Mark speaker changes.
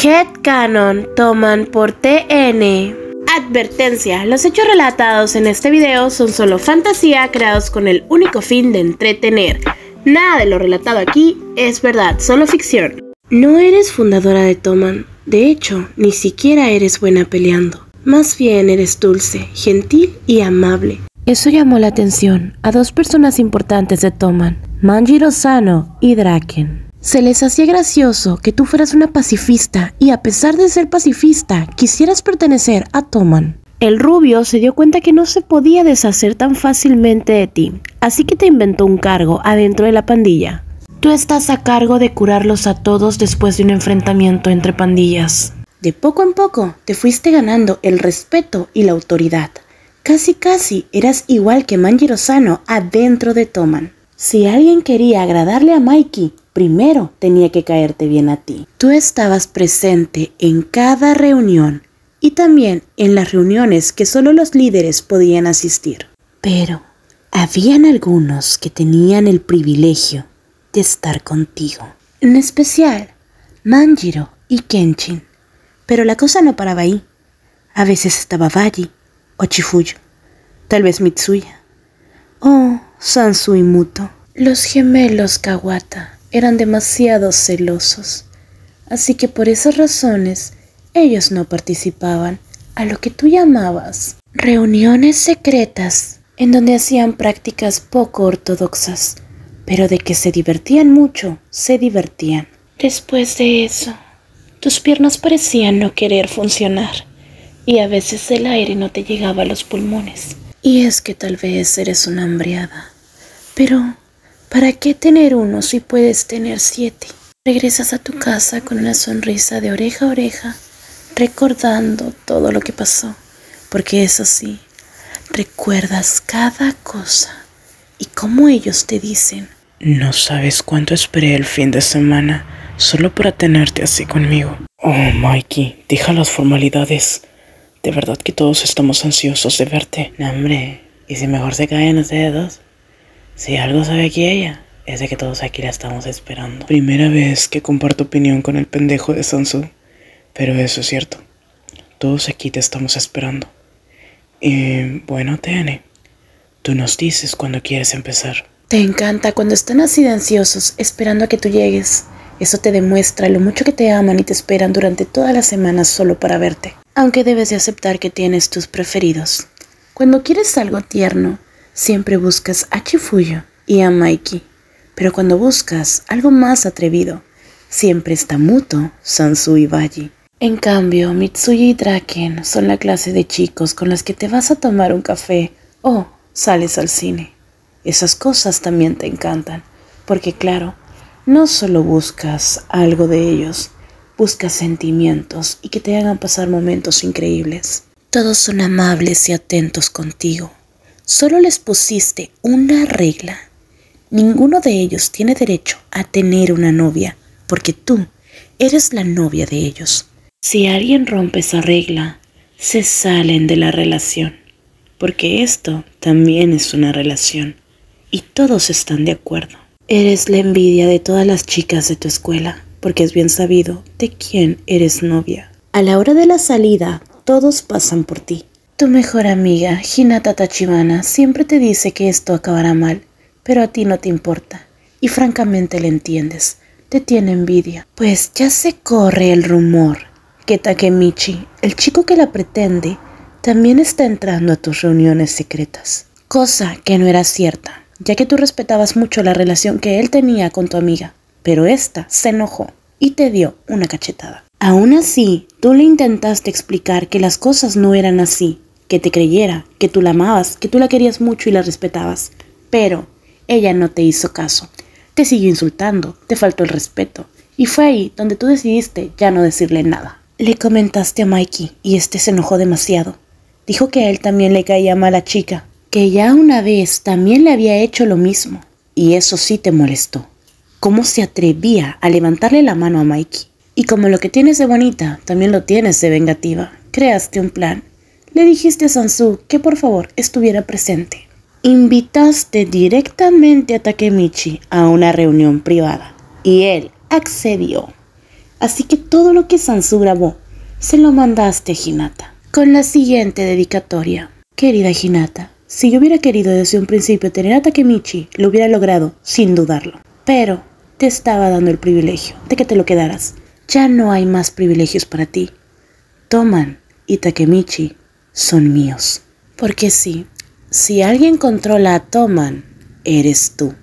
Speaker 1: Headcanon toman por TN. Advertencia, los hechos relatados en este video son solo fantasía creados con el único fin de entretener. Nada de lo relatado aquí es verdad, solo ficción. No eres fundadora de Toman, de hecho, ni siquiera eres buena peleando. Más bien eres dulce, gentil y amable. Eso llamó la atención a dos personas importantes de Toman, Manjiro Sano y Draken. Se les hacía gracioso que tú fueras una pacifista y a pesar de ser pacifista quisieras pertenecer a Toman. El rubio se dio cuenta que no se podía deshacer tan fácilmente de ti, así que te inventó un cargo adentro de la pandilla. Tú estás a cargo de curarlos a todos después de un enfrentamiento entre pandillas. De poco en poco te fuiste ganando el respeto y la autoridad. Casi casi eras igual que Manjiro Sano adentro de Toman. Si alguien quería agradarle a Mikey, primero tenía que caerte bien a ti. Tú estabas presente en cada reunión y también en las reuniones que solo los líderes podían asistir. Pero habían algunos que tenían el privilegio de estar contigo. En especial, Manjiro y Kenshin. Pero la cosa no paraba ahí. A veces estaba Baji o Chifuyo, tal vez Mitsuya o Sansu y Muto. Los gemelos Kawata eran demasiado celosos, así que por esas razones ellos no participaban a lo que tú llamabas reuniones secretas en donde hacían prácticas poco ortodoxas, pero de que se divertían mucho, se divertían. Después de eso, tus piernas parecían no querer funcionar y a veces el aire no te llegaba a los pulmones. Y es que tal vez eres una hambriada, pero ¿Para qué tener uno si puedes tener siete? Regresas a tu casa con una sonrisa de oreja a oreja, recordando todo lo que pasó, porque eso sí, recuerdas cada cosa y como ellos te dicen.
Speaker 2: No sabes cuánto esperé el fin de semana solo para tenerte así conmigo. Oh, Mikey, deja las formalidades. De verdad que todos estamos ansiosos de verte.
Speaker 3: No, hombre, ¿y si mejor se caen ustedes dos? Si algo sabe aquí ella, es de que todos aquí la estamos esperando.
Speaker 2: Primera vez que comparto opinión con el pendejo de Sansu, pero eso es cierto. Todos aquí te estamos esperando. Y bueno, Tene, tú nos dices cuando quieres empezar.
Speaker 1: Te encanta cuando están así de ansiosos, esperando a que tú llegues. Eso te demuestra lo mucho que te aman y te esperan durante todas las semanas solo para verte. Aunque debes de aceptar que tienes tus preferidos. Cuando quieres algo tierno, Siempre buscas a Chifuyo y a Mikey, pero cuando buscas algo más atrevido, siempre está Muto, Sansu y Baji. En cambio, Mitsuya y Draken son la clase de chicos con las que te vas a tomar un café o sales al cine. Esas cosas también te encantan, porque claro, no solo buscas algo de ellos, buscas sentimientos y que te hagan pasar momentos increíbles. Todos son amables y atentos contigo. Solo les pusiste una regla. Ninguno de ellos tiene derecho a tener una novia, porque tú eres la novia de ellos. Si alguien rompe esa regla, se salen de la relación, porque esto también es una relación, y todos están de acuerdo. Eres la envidia de todas las chicas de tu escuela, porque es bien sabido de quién eres novia. A la hora de la salida, todos pasan por ti. Tu mejor amiga, Hinata Tachibana, siempre te dice que esto acabará mal, pero a ti no te importa, y francamente le entiendes. Te tiene envidia, pues ya se corre el rumor que Takemichi, el chico que la pretende, también está entrando a tus reuniones secretas. Cosa que no era cierta, ya que tú respetabas mucho la relación que él tenía con tu amiga, pero ésta se enojó y te dio una cachetada. Aún así, tú le intentaste explicar que las cosas no eran así, que te creyera, que tú la amabas, que tú la querías mucho y la respetabas. Pero ella no te hizo caso. Te siguió insultando, te faltó el respeto. Y fue ahí donde tú decidiste ya no decirle nada. Le comentaste a Mikey y este se enojó demasiado. Dijo que a él también le caía mal a chica, que ya una vez también le había hecho lo mismo. Y eso sí te molestó. ¿Cómo se atrevía a levantarle la mano a Mikey? Y como lo que tienes de bonita, también lo tienes de vengativa. Creaste un plan le dijiste a Sansu que por favor estuviera presente. Invitaste directamente a Takemichi a una reunión privada y él accedió. Así que todo lo que Sansu grabó, se lo mandaste a Hinata. Con la siguiente dedicatoria. Querida Hinata, si yo hubiera querido desde un principio tener a Takemichi, lo hubiera logrado, sin dudarlo. Pero te estaba dando el privilegio de que te lo quedaras. Ya no hay más privilegios para ti. Toman y Takemichi son míos. Porque sí, si alguien controla a Toman, eres tú.